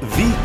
Vi